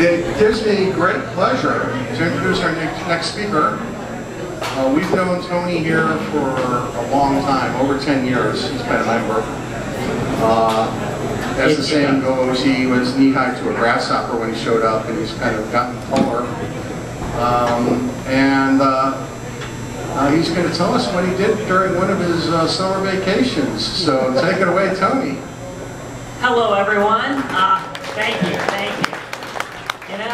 It gives me great pleasure to introduce our next next speaker. Uh, we've known Tony here for a long time, over 10 years he's been a member. Uh, as the saying goes, he was knee-high to a grasshopper when he showed up and he's kind of gotten taller. Um, and uh, uh, he's going to tell us what he did during one of his uh, summer vacations. So take it away, Tony. Hello, everyone. Uh, thank you,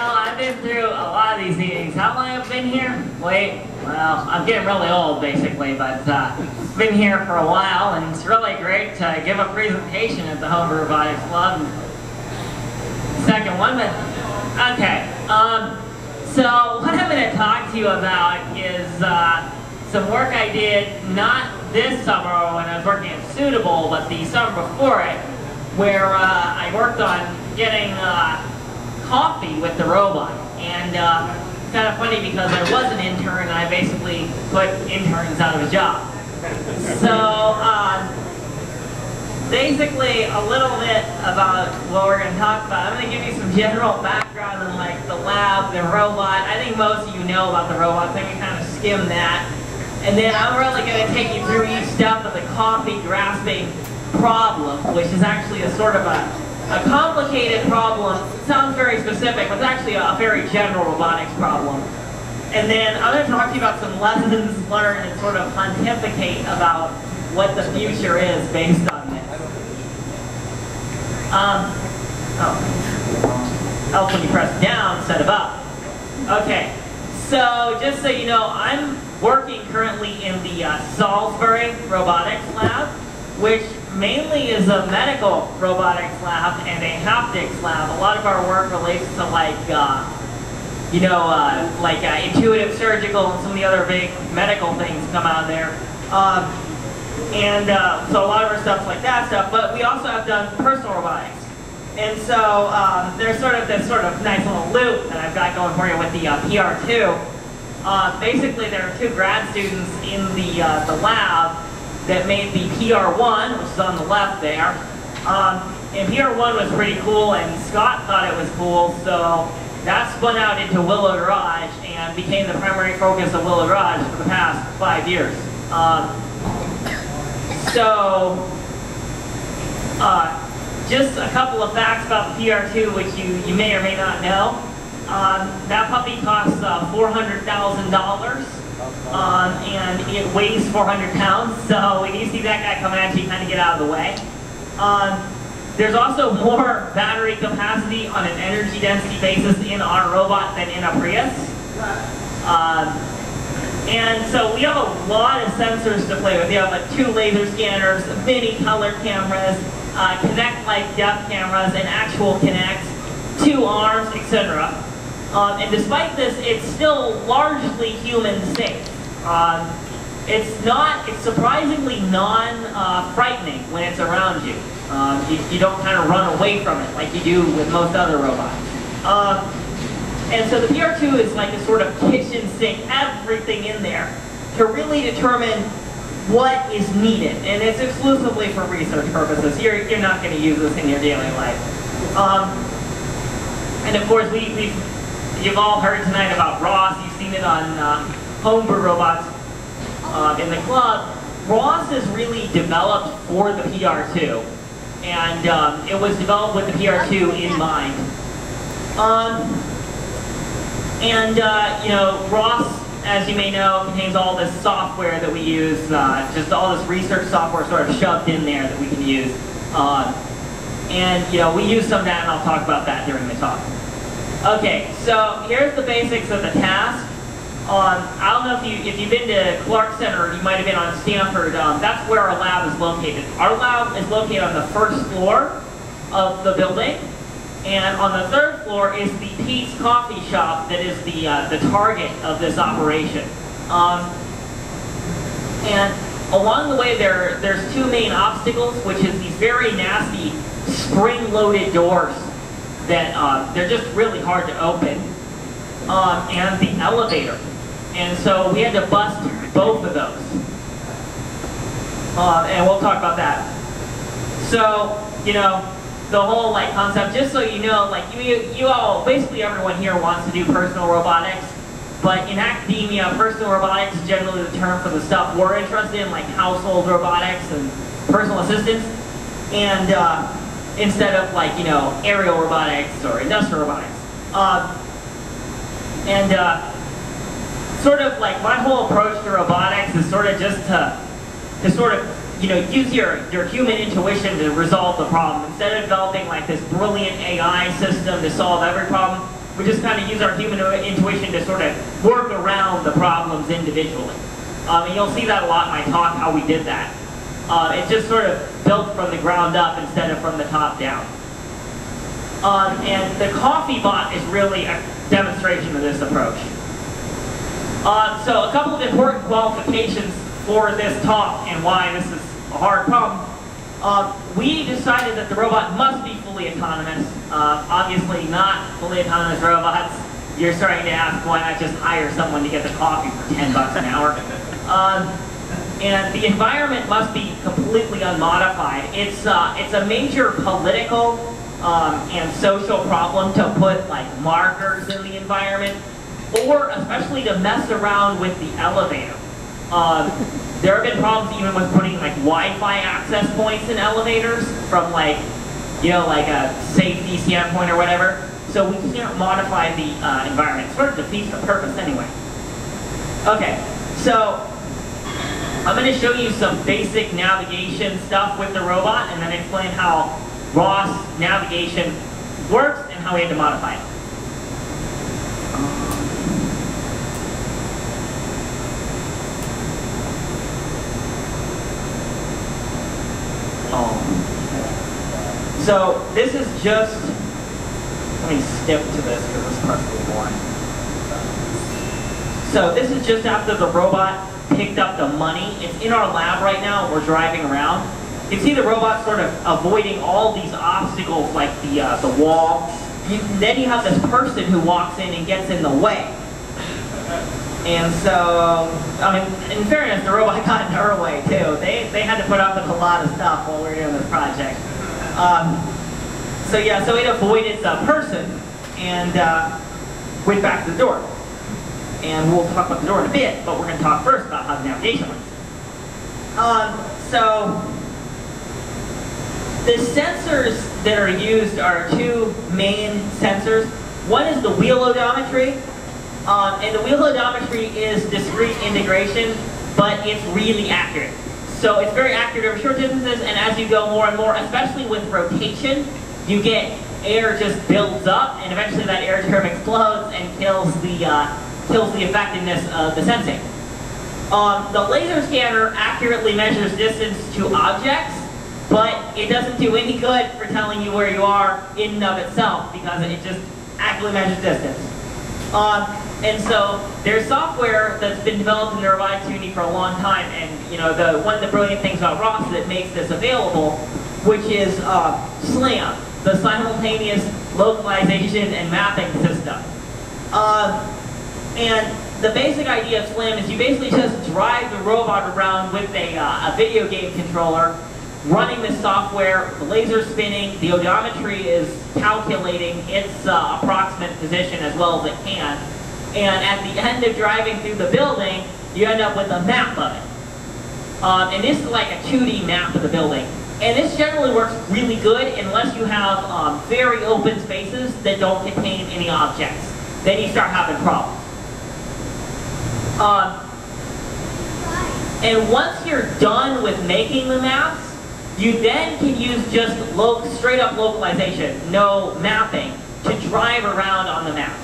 know, I've been through a lot of these meetings. How long have I been here? Wait, well, I'm getting really old, basically, but uh, been here for a while, and it's really great to give a presentation at the Homebrew Robotics Club. Second one, but okay. Um, so what I'm going to talk to you about is uh, some work I did not this summer when I was working at Suitable, but the summer before it, where uh, I worked on getting uh, coffee with the robot. And uh, it's kind of funny because I was an intern and I basically put interns out of a job. So uh, basically a little bit about what we're going to talk about. I'm going to give you some general background on like the lab, the robot. I think most of you know about the robot, so we kind of skim that. And then I'm really going to take you through each step of the coffee grasping problem, which is actually a sort of a, a complicated problem. It sounds very specific, but it's actually a very general robotics problem. And then I'm going to talk to you about some lessons learned and sort of pontificate about what the future is based on this. Um, oh. Helps when you press down instead of up. Okay, so just so you know, I'm working currently in the uh, Salisbury Robotics Lab, which mainly is a medical robotics lab and a haptics lab. A lot of our work relates to like, uh, you know, uh, like uh, intuitive surgical and some of the other big medical things come out of there. Um, and uh, so a lot of our stuff's like that stuff, but we also have done personal robotics. And so um, there's sort of this sort of nice little loop that I've got going for you with the uh, PR2. Uh, basically, there are two grad students in the, the lab that made the PR1, which is on the left there. Um, and PR1 was pretty cool, and Scott thought it was cool, so that spun out into Willow Garage and became the primary focus of Willow Garage for the past five years. Um, so, uh, just a couple of facts about the PR2, which you, you may or may not know. Um, that puppy costs uh, $400,000. Um, and it weighs 400 pounds, so when you see that guy coming at you, you kind of get out of the way. Um, there's also more battery capacity on an energy density basis in our robot than in a Prius. Um, and so we have a lot of sensors to play with. We have like two laser scanners, mini color cameras, uh, Kinect like depth cameras, and actual Kinect, two arms, etc. Um, and despite this, it's still largely human safe. Um, it's not, it's surprisingly non-frightening uh, when it's around you. Um, you. you. don't kind of run away from it like you do with most other robots. Um, and so the PR2 is like a sort of kitchen sink, everything in there, to really determine what is needed. And it's exclusively for research purposes. You're, you're not going to use this in your daily life. Um, and of course, we, we you've all heard tonight about ROS. You've seen it on uh, Homebrew Robots uh, in the club. ROS is really developed for the PR2. And um, it was developed with the PR2 in mind. Um, and, uh, you know, ROS, as you may know, contains all this software that we use, uh, just all this research software sort of shoved in there that we can use. Uh, and, you know, we use some of that, and I'll talk about that during the talk. Okay, so here's the basics of the task. Um, I don't know if, you, if you've been to Clark Center, you might have been on Stanford, um, that's where our lab is located. Our lab is located on the first floor of the building, and on the third floor is the Pete's Coffee Shop that is the, uh, the target of this operation. Um, and along the way there, there's two main obstacles, which is these very nasty spring-loaded doors that uh, they're just really hard to open, um, and the elevator. And so we had to bust both of those. Uh, and we'll talk about that. So, you know, the whole like concept, just so you know, like you, you, all, basically everyone here wants to do personal robotics, but in academia, personal robotics is generally the term for the stuff we're interested in, like household robotics and personal assistants, and uh, instead of like, you know, aerial robotics or industrial robotics. Uh, and uh, sort of like my whole approach to robotics is sort of just to, to sort of you know, use your, your human intuition to resolve the problem. Instead of developing like this brilliant AI system to solve every problem, we just kind of use our human intuition to sort of work around the problems individually. Um, and you'll see that a lot in my talk, how we did that. Uh, it's just sort of built from the ground up instead of from the top down. Um, and the coffee bot is really a demonstration of this approach. Uh, so a couple of important qualifications for this talk and why this is a hard problem. Uh, we decided that the robot must be fully autonomous. Uh, obviously not fully autonomous robots. You're starting to ask why not just hire someone to get the coffee for 10 bucks an hour. Um, and the environment must be completely unmodified. It's, uh, it's a major political um, and social problem to put like markers in the environment, or especially to mess around with the elevator. Uh, there have been problems even with putting like Wi-Fi access points in elevators from like, you know, like a safety standpoint or whatever. So we can't modify the uh, environment. It sort of defeats the purpose anyway. Okay, so I'm going to show you some basic navigation stuff with the robot and then explain how ROS navigation works and how we had to modify it. Um, so this is just, let me skip to this because this part's little boring. So this is just after the robot picked up the money. It's in our lab right now. We're driving around. You can see the robot sort of avoiding all these obstacles like the, uh, the wall. You, then you have this person who walks in and gets in the way. And so, I mean, in fairness, the robot got in our way too. They, they had to put up with a lot of stuff while we were doing this project. Um, so yeah, so it avoided the person and uh, went back to the door. And we'll talk about the door in a bit, but we're going to talk first about how the navigation works. Um, so the sensors that are used are two main sensors. One is the wheel odometry, um, and the wheel odometry is discrete integration, but it's really accurate. So it's very accurate over short distances, and as you go more and more, especially with rotation, you get air just builds up, and eventually that air term explodes and kills the uh, kills the effectiveness of the sensing. Um, the laser scanner accurately measures distance to objects, but it doesn't do any good for telling you where you are in and of itself because it just accurately measures distance. Um, and so there's software that's been developed in the robotics community for a long time, and you know the one of the brilliant things about ROS that makes this available, which is uh, SLAM, the simultaneous localization and mapping system. Uh, and the basic idea of SLAM is you basically just drive the robot around with a, uh, a video game controller, running the software, the laser spinning, the odometry is calculating its uh, approximate position as well as it can, and at the end of driving through the building, you end up with a map of it. Um, and this is like a 2D map of the building. And this generally works really good unless you have um, very open spaces that don't contain any objects. Then you start having problems. Um, and once you're done with making the maps, you then can use just straight up localization, no mapping, to drive around on the maps.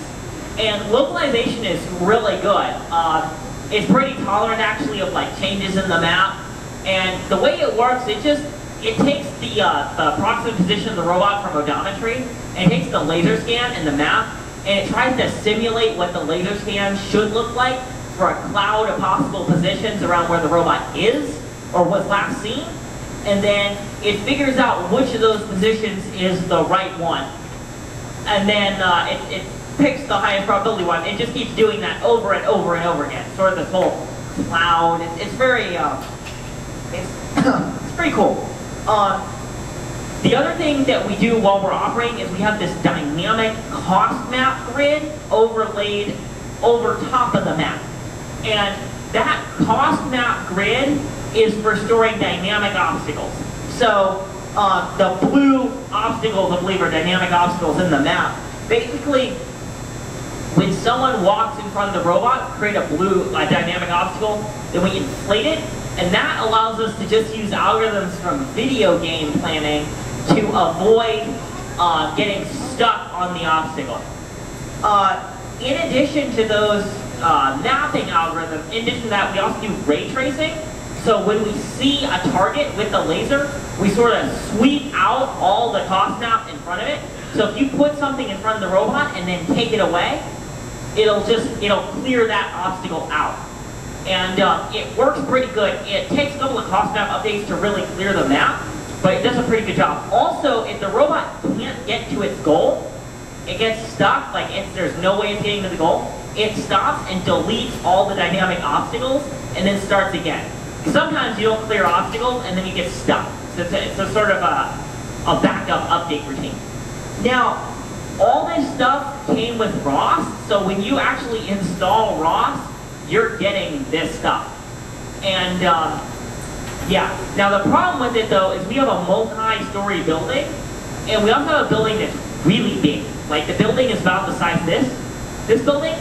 And localization is really good. Uh, it's pretty tolerant actually of like changes in the map. And the way it works, it just, it takes the, uh, the approximate position of the robot from odometry, and it takes the laser scan and the map, and it tries to simulate what the laser scan should look like for a cloud of possible positions around where the robot is, or was last seen. And then it figures out which of those positions is the right one. And then uh, it, it picks the highest probability one It just keeps doing that over and over and over again. Sort of this whole cloud. It's, it's very, uh, it's, it's pretty cool. Um, The other thing that we do while we're operating is we have this dynamic cost map grid overlaid over top of the map. And that cost map grid is for storing dynamic obstacles. So uh, the blue obstacles, I believe, are dynamic obstacles in the map. Basically, when someone walks in front of the robot, create a blue dynamic obstacle, then we inflate it, and that allows us to just use algorithms from video game planning to avoid uh, getting stuck on the obstacle. Uh, in addition to those uh, mapping algorithms, in addition to that, we also do ray tracing. So when we see a target with the laser, we sort of sweep out all the cost map in front of it. So if you put something in front of the robot and then take it away, it'll just, it'll clear that obstacle out. And uh, it works pretty good. It takes a couple of cost map updates to really clear the map, but it does a pretty good job. Also, if the robot can't get to its goal, it gets stuck, like there's no way it's getting to the goal, it stops and deletes all the dynamic obstacles and then starts again. Sometimes you don't clear obstacles and then you get stuck. So it's a, it's a sort of a, a backup update routine. Now, all this stuff came with ROS, so when you actually install ROS, you're getting this stuff. And um, yeah, now the problem with it though is we have a multi-story building, and we also have a building that's really big. Like the building is about the size of this, this building,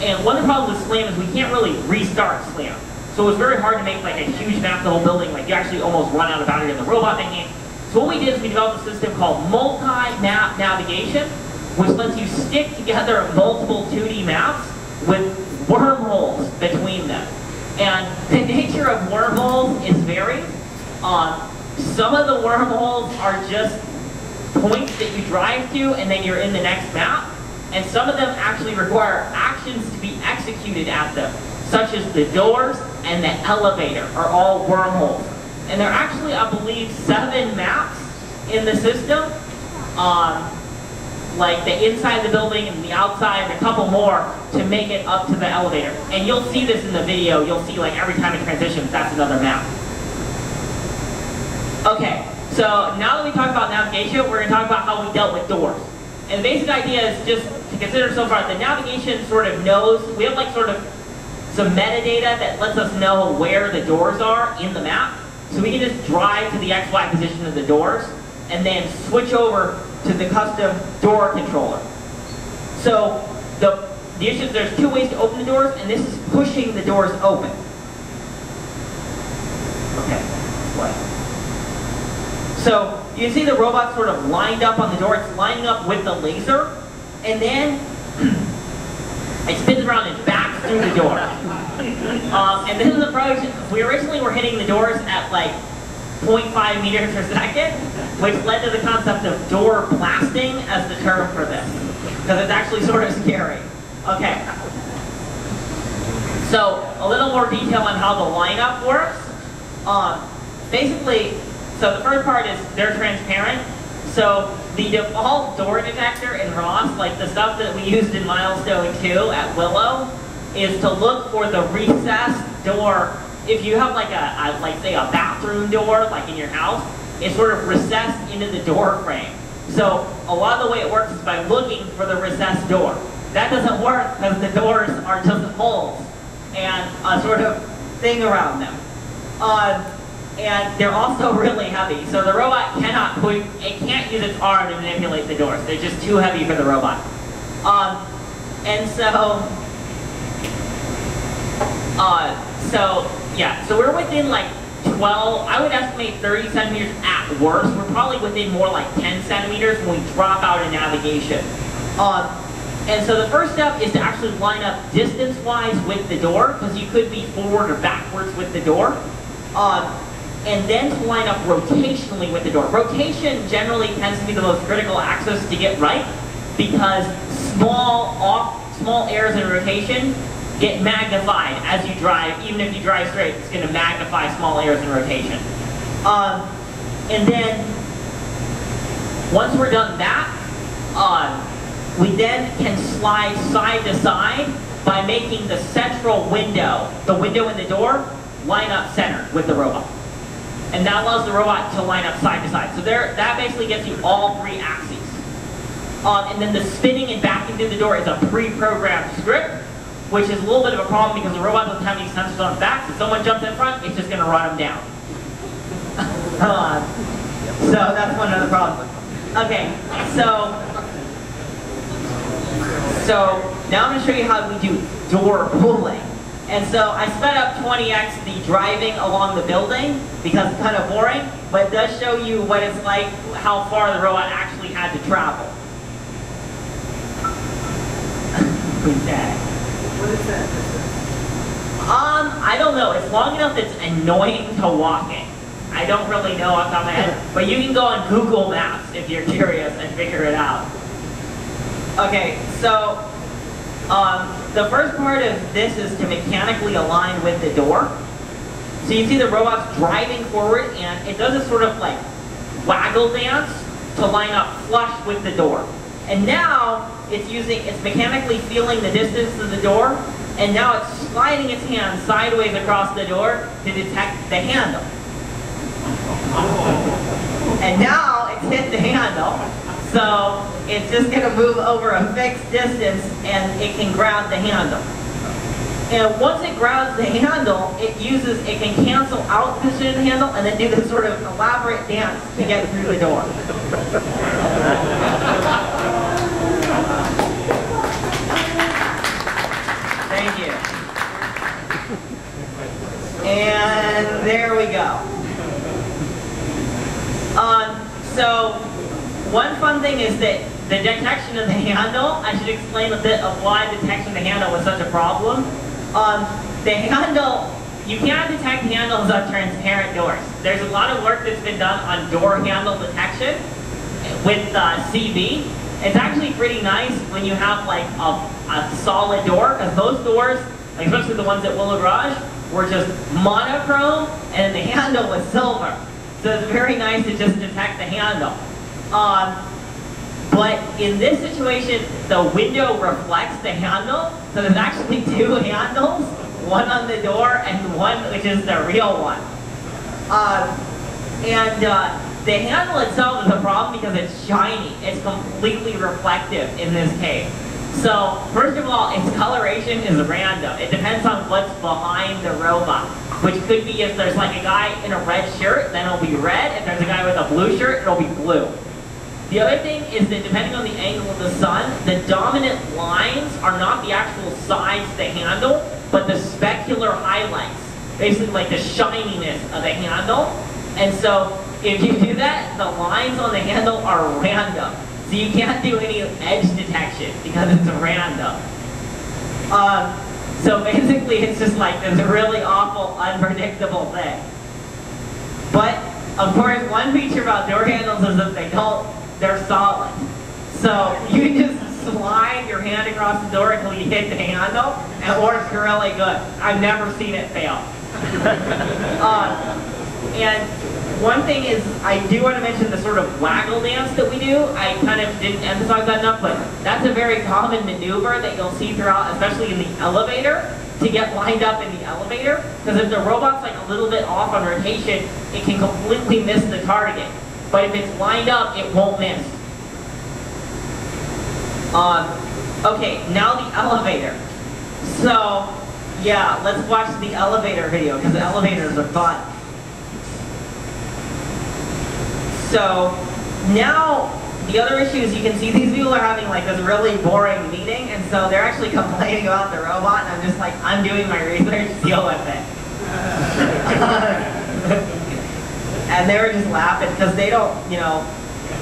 and one of the problems with SLAM is we can't really restart SLAM. So it's very hard to make like a huge map of the whole building, like you actually almost run out of battery in the robot thinking. So what we did is we developed a system called multi-map navigation, which lets you stick together multiple 2D maps with wormholes between them. And the nature of wormholes is varied. Um, some of the wormholes are just points that you drive to and then you're in the next map. And some of them actually require actions to be executed at them, such as the doors and the elevator are all wormholes. And there are actually, I believe, seven maps in the system. Um, like the inside of the building and the outside and a couple more to make it up to the elevator. And you'll see this in the video. You'll see like every time it transitions, that's another map. Okay, so now that we talked about navigation, we're going to talk about how we dealt with doors. And the basic idea is just to consider so far, the navigation sort of knows, we have like sort of some metadata that lets us know where the doors are in the map. So we can just drive to the XY position of the doors and then switch over to the custom door controller. So the, the issue is there's two ways to open the doors and this is pushing the doors open. Okay, what? So you see the robot sort of lined up on the door. It's lining up with the laser and then it spins around and backs through the door. Um, and this is approach, we originally were hitting the doors at like 0.5 meters per second, which led to the concept of door blasting as the term for this. Because it's actually sort of scary. Okay. So, a little more detail on how the lineup works. Um, basically, so the first part is they're transparent. So the default door detector in ROS, like the stuff that we used in Milestone 2 at Willow, is to look for the recessed door. If you have like a, a like say a bathroom door, like in your house, it's sort of recessed into the door frame. So a lot of the way it works is by looking for the recessed door. That doesn't work because the doors are just holes and a sort of thing around them. Uh, and they're also really heavy. So the robot cannot put, it can't use its arm to manipulate the doors. They're just too heavy for the robot. Um, and so, uh, so yeah, so we're within like 12, I would estimate 30 centimeters at worst. We're probably within more like 10 centimeters when we drop out of navigation. Um, and so the first step is to actually line up distance-wise with the door, because you could be forward or backwards with the door. Um, and then to line up rotationally with the door. Rotation generally tends to be the most critical axis to get right, because small off, small errors in rotation get magnified as you drive. Even if you drive straight, it's going to magnify small errors in rotation. Um, and then, once we're done that, uh, we then can slide side to side by making the central window, the window in the door, line up center with the robot. And that allows the robot to line up side to side. So there, that basically gets you all three axes. Um, and then the spinning and backing through the door is a pre-programmed script, which is a little bit of a problem because the robot doesn't have any sensors on its back. So if someone jumps in front, it's just going to run them down. So that's one other problem. Okay, so so now I'm going to show you how we do door pulling. And so I sped up 20x the driving along the building because it's kind of boring, but it does show you what it's like, how far the robot actually had to travel. okay. What is that? Um, I don't know. It's long enough it's annoying to walking. I don't really know off the top of my head, but you can go on Google Maps if you're curious and figure it out. Okay, so um, the first part of this is to mechanically align with the door. So you see the robot's driving forward and it does a sort of like waggle dance to line up flush with the door. And now it's using, it's mechanically feeling the distance to the door and now it's sliding its hand sideways across the door to detect the handle. And now it's hit the handle, so it's just going to move over a fixed distance and it can grab the handle. And once it grabs the handle, it uses, it can cancel out the the handle and then do this sort of elaborate dance to get through the door. Thank you. And there we go. Um, so one fun thing is that the detection of the handle, I should explain a bit of why detection of the handle was such a problem. Um, the handle, you can't detect handles on transparent doors. There's a lot of work that's been done on door handle detection with uh, CV. It's actually pretty nice when you have like a, a solid door, because those doors, especially the ones at Willow Garage, were just monochrome and the handle was silver. So it's very nice to just detect the handle. Um, but in this situation, the window reflects the handle, so there's actually two handles, one on the door and one which is the real one. Uh, and uh, the handle itself is a problem because it's shiny. It's completely reflective in this case. So first of all, its coloration is random. It depends on what's behind the robot, which could be if there's like a guy in a red shirt, then it'll be red. If there's a guy with a blue shirt, it'll be blue. The other thing is that depending on the angle of the sun, the dominant lines are not the actual sides of the handle, but the specular highlights. Basically like the shininess of the handle. And so if you do that, the lines on the handle are random. So you can't do any edge detection because it's random. Um, so basically it's just like this really awful, unpredictable thing. But of course, one feature about door handles is that they don't, they're solid. So you can just slide your hand across the door until you hit the handle, and it works really good. I've never seen it fail. um, and one thing is, I do want to mention the sort of waggle dance that we do. I kind of didn't emphasize that enough, but that's a very common maneuver that you'll see throughout, especially in the elevator, to get lined up in the elevator. Because if the robot's like a little bit off on rotation, it can completely miss the target. But if it's lined up, it won't miss. Um, okay, now the elevator. So, yeah, let's watch the elevator video, because the elevators are fun. So now the other issue is you can see these people are having like this really boring meeting, and so they're actually complaining about the robot, and I'm just like, I'm doing my research, deal with it. and they were just laughing because they don't, you know,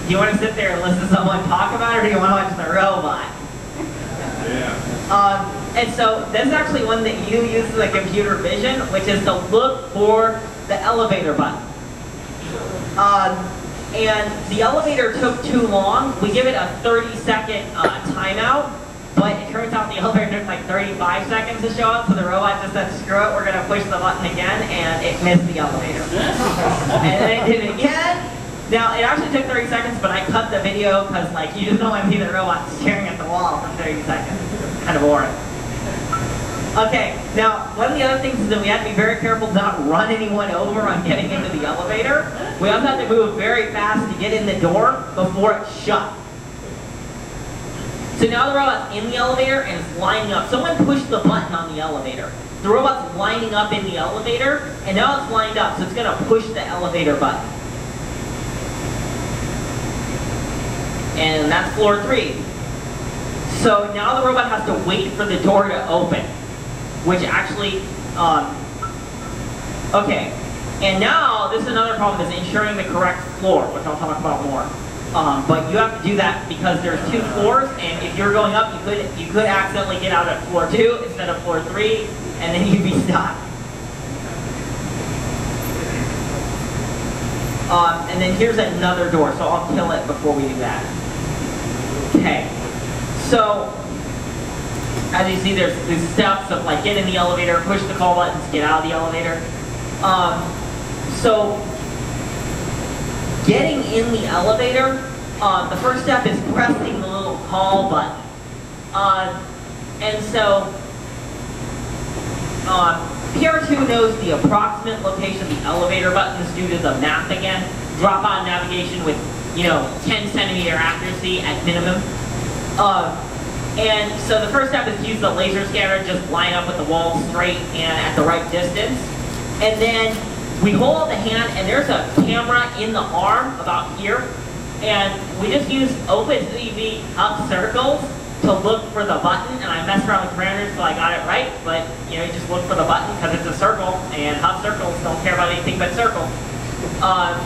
do you want to sit there and listen to someone talk about it, or do you want to watch the robot? Yeah. Um, and so this is actually one that you use the computer vision, which is to look for the elevator button. Um, and the elevator took too long. We give it a 30 second uh, timeout, but it turns out the elevator took like 35 seconds to show up, so the robot just said, screw it, we're gonna push the button again, and it missed the elevator. and then it did it again. Now, it actually took 30 seconds, but I cut the video because like you just don't want to see the robot staring at the wall for 30 seconds. kind of boring. Okay, now, one of the other things is that we have to be very careful to not run anyone over on getting into the elevator. We also have to move very fast to get in the door before it shut. So now the robot's in the elevator and it's lining up. Someone pushed the button on the elevator. The robot's lining up in the elevator, and now it's lined up, so it's gonna push the elevator button. And that's floor three. So now the robot has to wait for the door to open, which actually, um, okay. And now, this is another problem, is ensuring the correct floor, which I'll talk about more. Um, but you have to do that because there's two floors, and if you're going up, you could you could accidentally get out at floor two instead of floor three, and then you'd be stuck. Um, and then here's another door, so I'll kill it before we do that. Okay, so as you see, there's these steps of like get in the elevator, push the call buttons, get out of the elevator. Um, so getting in the elevator, uh, the first step is pressing the little call button. Uh, and so uh, PR2 knows the approximate location of the elevator buttons due to the map again. Drop on navigation with, you know, 10 centimeter accuracy at minimum. Uh, and so the first step is to use the laser scanner, just line up with the wall straight and at the right distance. And then we hold out the hand and there's a camera in the arm about here. And we just use OpenCV Hough circles to look for the button, and I messed around with parameters so I got it right, but you know, you just look for the button because it's a circle, and Hough circles don't care about anything but circles. Um,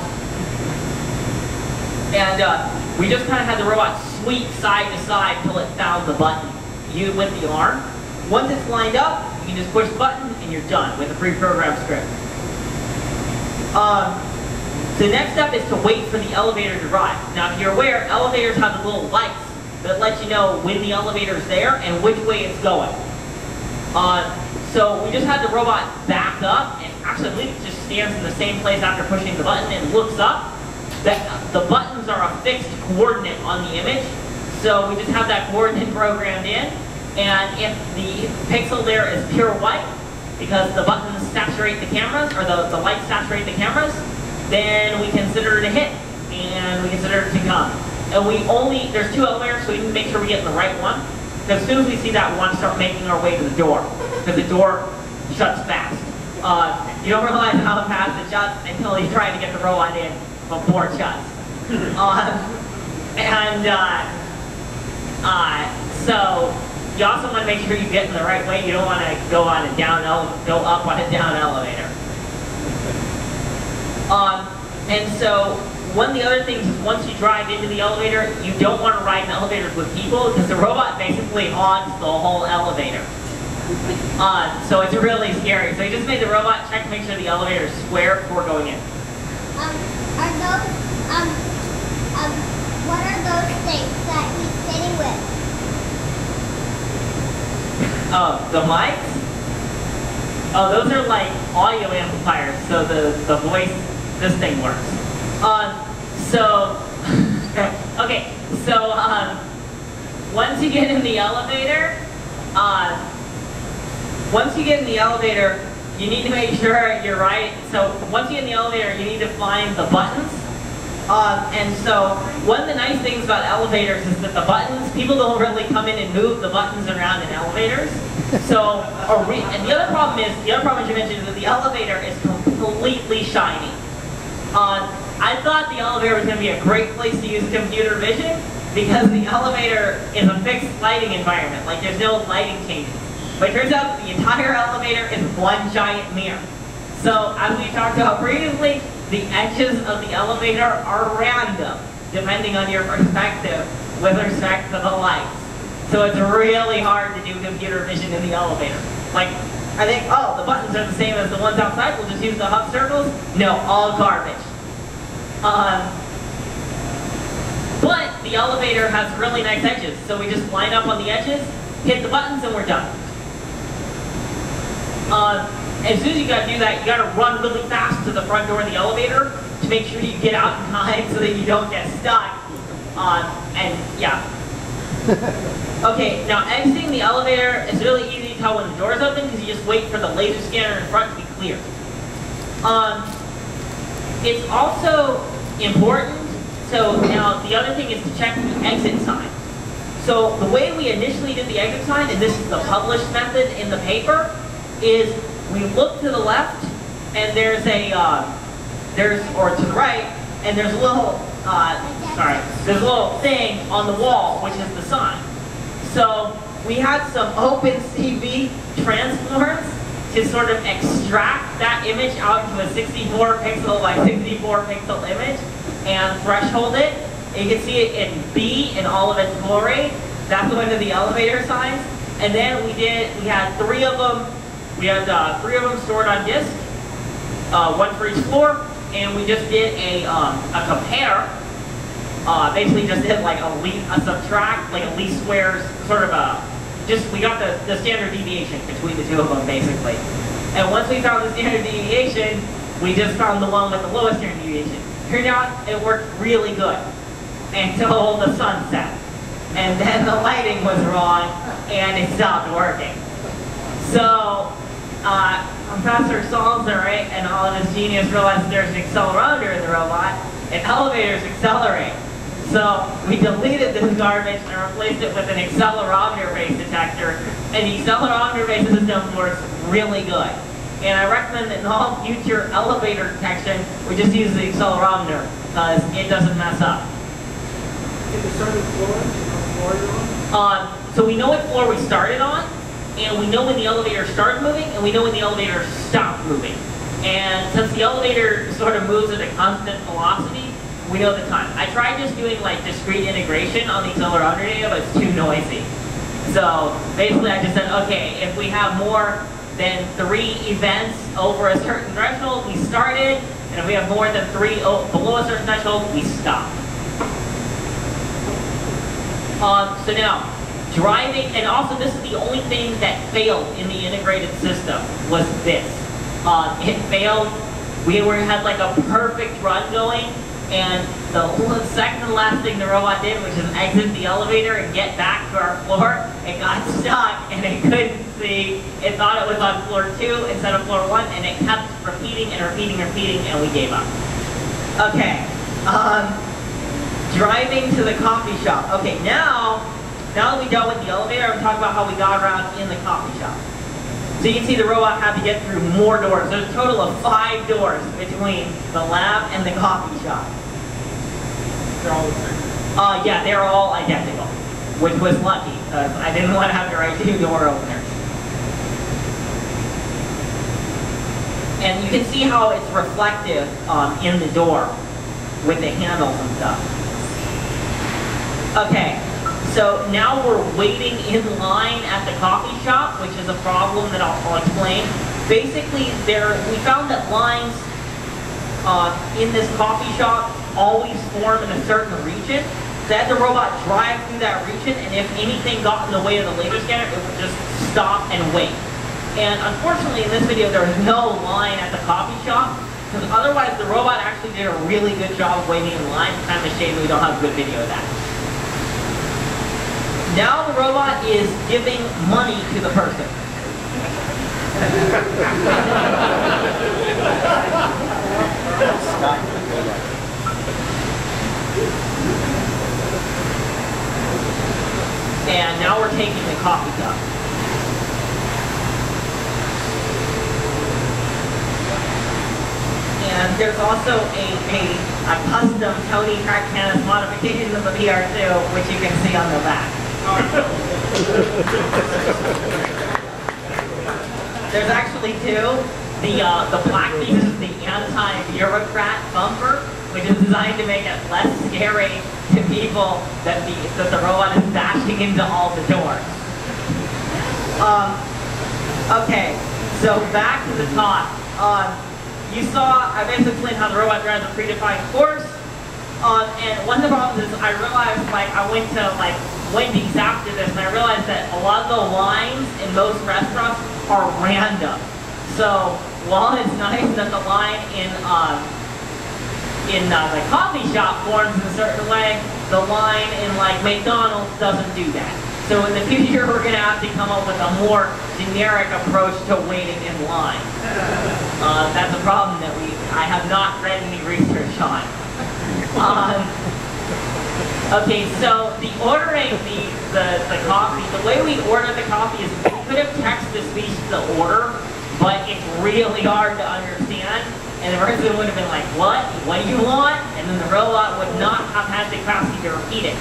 and uh, we just kind of had the robot sweep side to side till it found the button. You with the arm. Once it's lined up, you can just push the button and you're done with a pre-programmed script. Um, the next step is to wait for the elevator to arrive. Now, if you're aware, elevators have the little lights that let you know when the elevator's there and which way it's going. Uh, so we just had the robot back up, and actually I believe it just stands in the same place after pushing the button and looks up. That the buttons are a fixed coordinate on the image, so we just have that coordinate programmed in. And if the pixel there is pure white, because the buttons saturate the cameras, or the, the lights saturate the cameras, then we consider it a hit, and we consider it to come. And we only, there's two elevators, so we need to make sure we get in the right one. Because as soon as we see that one, start making our way to the door. Because the door shuts fast. Uh, you don't realize how fast it shuts until you try to get the robot in before it shuts. uh, and uh, uh, so you also want to make sure you get in the right way. You don't want to go on a down go up on a down elevator. Um, and so one of the other things is once you drive into the elevator, you don't want to ride in elevators with people because the robot basically haunts the whole elevator. Uh, so it's really scary. So you just made the robot check to make sure the elevator is square before going in. Um, are those, um, um, what are those things that he's sitting with? Oh, the mics? Oh, those are like audio amplifiers, so the, the voice, this thing works. Um, so, okay, so um, once you get in the elevator, uh, once you get in the elevator, you need to make sure you're right. So once you get in the elevator, you need to find the buttons. Um, and so one of the nice things about elevators is that the buttons, people don't really come in and move the buttons around in elevators. So, and the other problem is, the other problem you mentioned is that the elevator is completely shiny. Uh, I thought the elevator was going to be a great place to use computer vision because the elevator is a fixed lighting environment. Like there's no lighting changes. But it turns out the entire elevator is one giant mirror. So as we talked about previously, the edges of the elevator are random, depending on your perspective with respect to the lights. So it's really hard to do computer vision in the elevator. Like, I think, oh, the buttons are the same as the ones outside, we'll just use the Hough circles. No, all garbage. Um, but the elevator has really nice edges, so we just line up on the edges, hit the buttons, and we're done. Uh, as soon as you gotta do that, you gotta run really fast to the front door of the elevator to make sure you get out in time so that you don't get stuck. Uh, and yeah. Okay, now exiting the elevator is really easy to tell when the door's open because you just wait for the laser scanner in front to be clear. Um, it's also important, so now the other thing is to check the exit sign. So the way we initially did the exit sign, and this is the published method in the paper, is we look to the left and there's a, uh, there's, or to the right, and there's a little, uh, sorry, there's a little thing on the wall, which is the sign. So we had some OpenCV transforms to sort of extract that image out to a 64 pixel by 64 pixel image and threshold it. And you can see it in B in all of its glory. That's one of the elevator signs. And then we did, we had three of them, we had uh, three of them stored on disk, uh, one for each floor, and we just did a, um, a compare. Uh, basically just did like a, least, a subtract, like a least squares, sort of a, just, we got the, the standard deviation between the two of them basically. And once we found the standard deviation, we just found the one with the lowest standard deviation. Turned out it worked really good until the sun set. And then the lighting was wrong and it stopped working. So, uh, Professor Salisbury and all of his genius realized there's an accelerometer in the robot, and elevators accelerate. So we deleted this garbage and replaced it with an accelerometer-based detector, and the accelerometer-based system works really good. And I recommend that in all future elevator detection, we just use the accelerometer, because it doesn't mess up. In the certain floor, floor you're on? Um, so we know what floor we started on, and we know when the elevator started moving, and we know when the elevator stopped moving. And since the elevator sort of moves at a constant velocity, we know the time. I tried just doing like discrete integration on the accelerometer data, but it's too noisy. So basically I just said, okay, if we have more than three events over a certain threshold, we started, and if we have more than three below a certain threshold, we stop. Um, so now, driving, and also this is the only thing that failed in the integrated system, was this. Um, it failed, we were, had like a perfect run going, and the second to last thing the robot did, which is exit the elevator and get back to our floor, it got stuck and it couldn't see. It thought it was on floor two instead of floor one, and it kept repeating and repeating and repeating, and we gave up. Okay, um, driving to the coffee shop. Okay, now, now that we dealt with the elevator, I'm talking about how we got around in the coffee shop. So you can see the robot had to get through more doors. There's a total of five doors between the lab and the coffee shop. They're all the same. Uh, yeah, they're all identical, which was lucky, because I didn't want to have to write two door openers. And you can see how it's reflective um, in the door with the handles and stuff. Okay, so now we're waiting in line at the coffee shop, which is a problem that I'll, I'll explain. Basically, there we found that lines uh, in this coffee shop always form in a certain region. So I had the robot drive through that region, and if anything got in the way of the laser scanner, it would just stop and wait. And unfortunately, in this video, there was no line at the coffee shop, because otherwise the robot actually did a really good job of waiting in line. It's Kind of a shame we don't have a good video of that. Now the robot is giving money to the person. And now we're taking the coffee cup. And there's also a, a, a custom Tony Pratkanis modification of the PR2, which you can see on the back. There's actually two. The uh, the black piece is the anti-bureaucrat bumper, which is designed to make it less scary to people that the that the robot is bashing into all the doors. Um, okay, so back to the talk. Um, you saw I basically explained how the robot drives a predefined course. Um, and one of the problems is I realized like I went to like Wendy's after this and I realized that a lot of the lines in most restaurants are random. So while it's nice that the line in um, in uh, the coffee shop forms in a certain way, the line in like McDonald's doesn't do that. So in the future, we're gonna have to come up with a more generic approach to waiting in line. Uh, that's a problem that we, I have not read any research on. Um, okay, so the ordering the, the, the coffee, the way we order the coffee is we could have text to speech the order, but it's really hard to understand. And the person would have been like, what? What do you want? And then the robot would not have had the capacity to repeat it.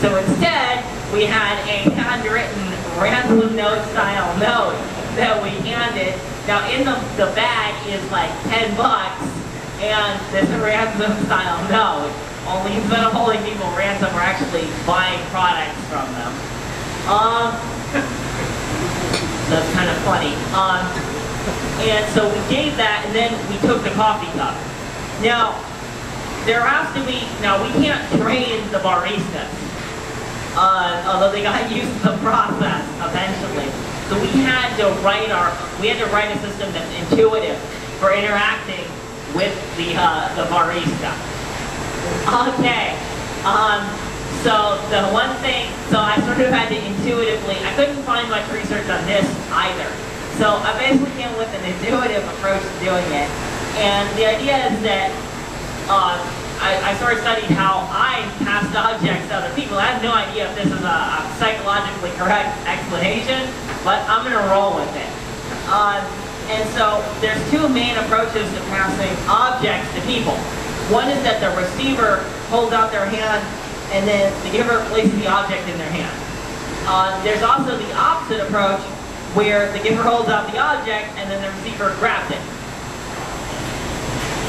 So instead, we had a handwritten ransom note style note that we handed. Now in the, the bag is like 10 bucks and this ransom style note. Only instead of holding people ransom, we're actually buying products from them. Um, that's kind of funny. Um, and so we gave that, and then we took the coffee cup. Now, there has to be, now we can't train the baristas, uh, although they got used to the process eventually. So we had to write our, we had to write a system that's intuitive for interacting with the, uh, the barista. Okay, um, so the one thing, so I sort of had to intuitively, I couldn't find much research on this either. So I basically came with an intuitive approach to doing it. And the idea is that uh, I, I sort of studied how I passed objects to other people. I have no idea if this is a, a psychologically correct explanation, but I'm going to roll with it. Uh, and so there's two main approaches to passing objects to people. One is that the receiver holds out their hand and then the giver places the object in their hand. Uh, there's also the opposite approach where the giver holds out the object and then the receiver grabs it.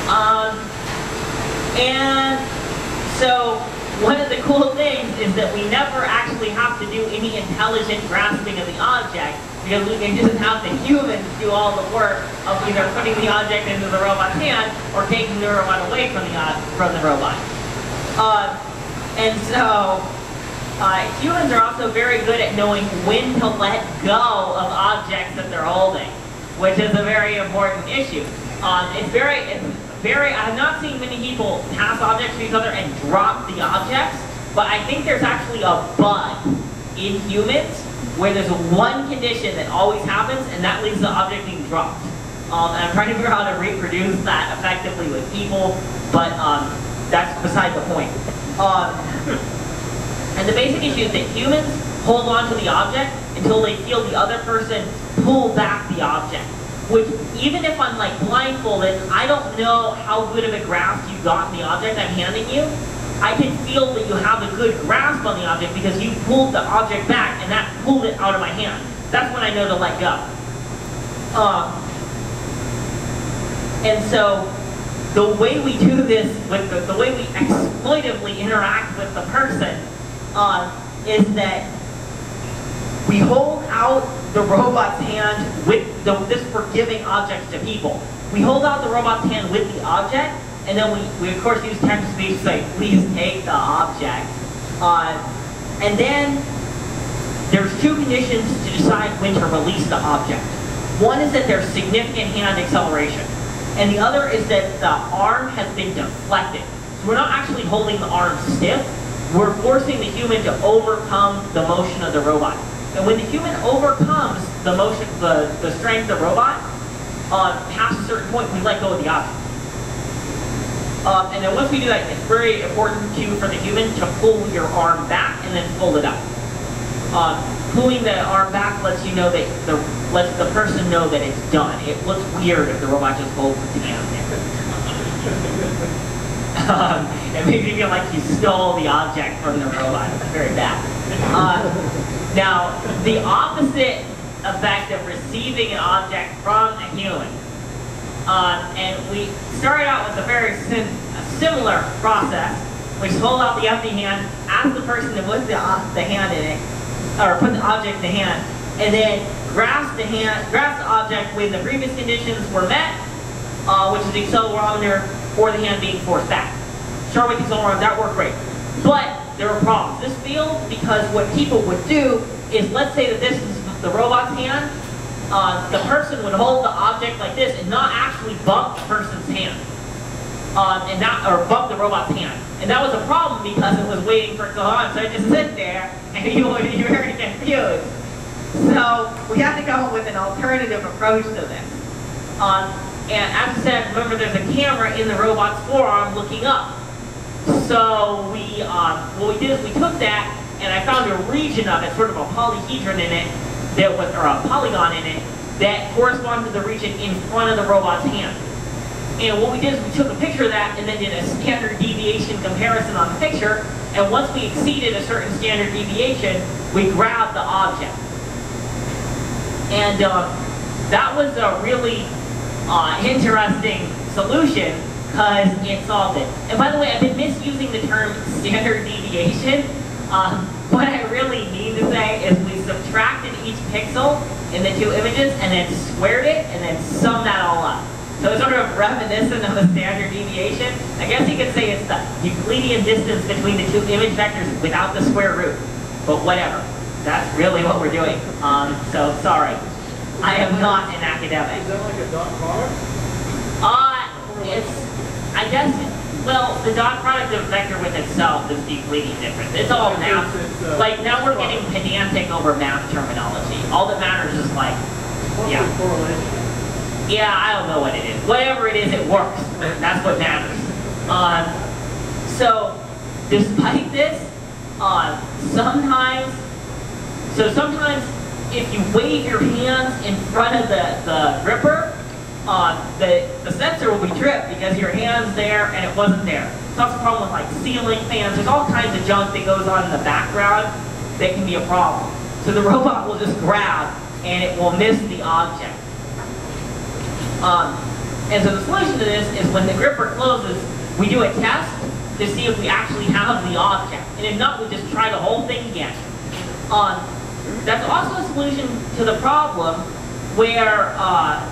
Um, and so one of the cool things is that we never actually have to do any intelligent grasping of the object because we can just have the humans do all the work of either putting the object into the robot's hand or taking the robot away from the, uh, from the robot. Uh, and so uh, humans are also very good at knowing when to let go of objects that they're holding, which is a very important issue. Um, it's very, it's very, I have not seen many people pass objects to each other and drop the objects, but I think there's actually a bug in humans where there's one condition that always happens, and that leaves the object being dropped. Um, and I'm trying to figure out how to reproduce that effectively with people, but um, that's beside the point. Um, and the basic issue is that humans hold on to the object until they feel the other person pull back the object. Which, even if I'm like blindfolded, I don't know how good of a grasp you got in the object I'm handing you. I can feel that you have a good grasp on the object because you pulled the object back and that pulled it out of my hand. That's when I know to let go. Um, and so the way we do this, with the, the way we exploitively interact with the person, uh, is that we hold out the robot's hand with the, this forgiving object to people. We hold out the robot's hand with the object, and then we, we of course use text-to-speech to say, please take the object. Uh, and then there's two conditions to decide when to release the object. One is that there's significant hand acceleration, and the other is that the arm has been deflected. So we're not actually holding the arm stiff, we're forcing the human to overcome the motion of the robot. And when the human overcomes the motion, the, the strength of the robot, uh, past a certain point, we let go of the object. Um, and then once we do that, it's very important to, for the human to pull your arm back and then fold it up. Uh, pulling the arm back lets you know that the lets the person know that it's done. It looks weird if the robot just holds hand there. um, it makes me feel like you stole the object from the robot. It's very bad. Uh, now, the opposite effect of receiving an object from a human uh, and we started out with a very sim a similar process, which hold out the empty hand, ask the person to put the, uh, the hand in it, or put the object in the hand, and then grasp the hand, grasp the object when the previous conditions were met, uh, which is the accelerometer or the hand being forced back. Start with the accelerometer, that worked great. But there were problems. This failed because what people would do is, let's say that this is the robot's hand, uh, the person would hold the object like this and not actually bump the person's hand. Um, and that, or bump the robot's hand. And that was a problem because it was waiting for to on, so it just sit there, and you were, you were confused. So we had to come up with an alternative approach to this. Um, and as I said, remember there's a camera in the robot's forearm looking up. So we, um, what we did is we took that, and I found a region of it, sort of a polyhedron in it, that was, or a polygon in it, that corresponded to the region in front of the robot's hand. And what we did is we took a picture of that and then did a standard deviation comparison on the picture. And once we exceeded a certain standard deviation, we grabbed the object. And uh, that was a really uh, interesting solution because it solved it. And by the way, I've been misusing the term standard deviation. Um, what I really mean to say is we subtracted each pixel in the two images and then squared it and then summed that all up. So it's sort of reminiscent of a standard deviation. I guess you could say it's the Euclidean distance between the two image vectors without the square root. But whatever. That's really what we're doing. Um, so sorry. I am not an academic. Is that like a dot product? Uh, it's, I guess, well, the dot product of a vector with itself is the Euclidean difference. It's all math. uh, Like, now we're getting pedantic over math terminology. All that matters is like, Yeah. Yeah, I don't know what it is. Whatever it is, it works. That's what matters. Um, so, despite this, uh, sometimes, so sometimes if you wave your hands in front of the, the gripper, uh, the, the sensor will be tripped because your hand's there and it wasn't there. It's also a problem with like ceiling fans. There's all kinds of junk that goes on in the background that can be a problem. So the robot will just grab and it will miss the object. Um, and so the solution to this is when the gripper closes, we do a test to see if we actually have the object. And if not, we just try the whole thing again. Um, that's also a solution to the problem where, uh,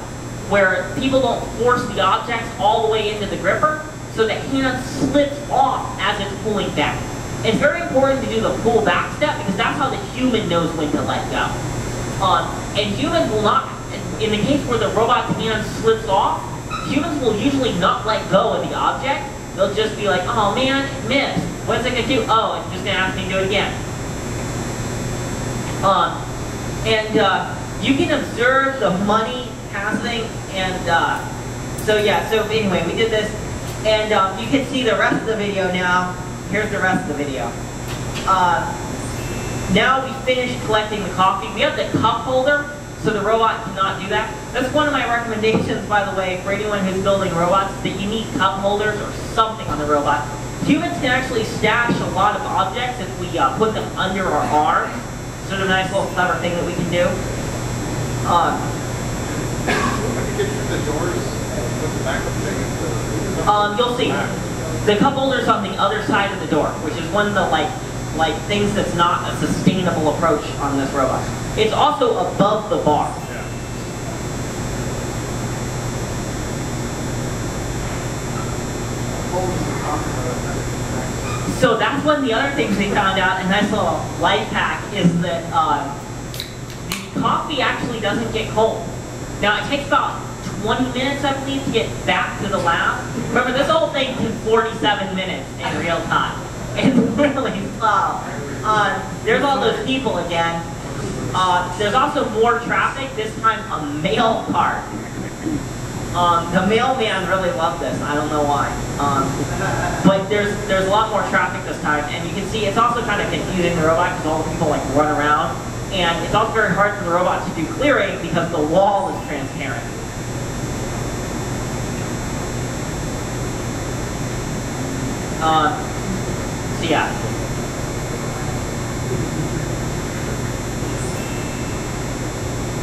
where people don't force the objects all the way into the gripper, so the hand slips off as it's pulling back. It's very important to do the pull back step because that's how the human knows when to let go. Um, and humans will not, in the case where the robot's hand slips off, humans will usually not let go of the object. They'll just be like, oh man, missed. What's it gonna do? Oh, it's just gonna ask me to do it again. Um, and uh, you can observe the money passing, and uh, so yeah, so anyway, we did this, and um, you can see the rest of the video now. Here's the rest of the video. Uh, now we finished collecting the coffee. We have the cup holder, so the robot cannot do that. That's one of my recommendations, by the way, for anyone who's building robots, that you need cup holders or something on the robot. Humans can actually stash a lot of objects if we uh, put them under our arms. Sort of a nice little clever thing that we can do. Um. Um, you'll see. The cup holder's on the other side of the door, which is one of the like like things that's not a sustainable approach on this robot. It's also above the bar. So that's one of the other things we found out, a nice little life hack, is that uh, the coffee actually doesn't get cold. Now it takes about 20 minutes, I believe, to get back to the lab. Remember, this whole thing took 47 minutes in real time. It's really slow. Uh, there's all those people again. Uh, there's also more traffic, this time a mail cart. Um, the mailman really loved this. I don't know why. Um, but there's there's a lot more traffic this time, and you can see it's also kind of confusing the robot because all the people like run around, and it's also very hard for the robot to do clearing because the wall is transparent. Uh, so yeah.